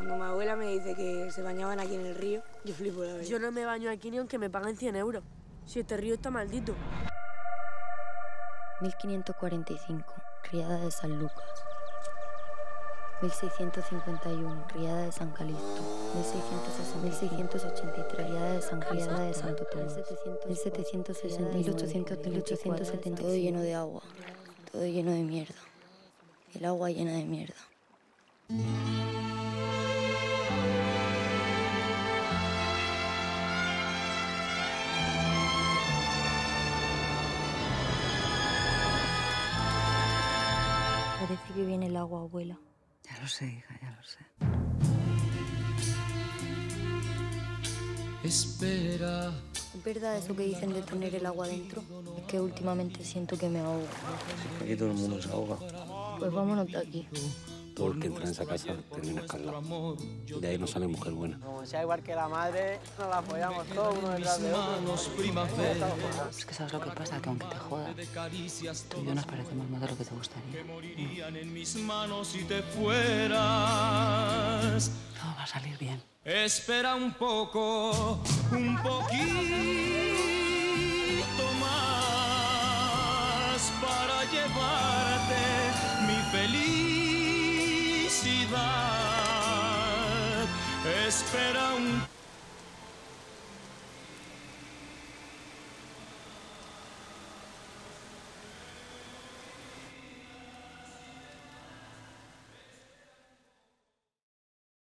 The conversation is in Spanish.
Cuando mi abuela me dice que se bañaban aquí en el río, yo flipo la verdad. Yo no me baño aquí ni aunque me paguen 100 euros. Si este río está maldito. 1545, Riada de San Lucas. 1651, Riada de San Calixto. 1683, Riada de San Riada de Santo Tomás. 1760, 1870, todo lleno de agua, todo lleno de mierda. El agua llena de mierda. Parece que viene el agua, abuela. Ya lo sé, hija, ya lo sé. Espera. ¿Es verdad eso que dicen de tener el agua dentro? Es que últimamente siento que me ahogo. Aquí todo el mundo se ahoga. Pues vámonos de aquí. Todo el que entra en esa casa termina escaldado. De ahí no sale mujer buena. Como sea igual que la madre, nos la apoyamos todos uno detrás de otro. Es que sabes lo que pasa, que aunque te jodas, tú y yo nos parecemos más de lo que te gustaría. Todo va a salir bien. Espera un poco, un poquito Espera un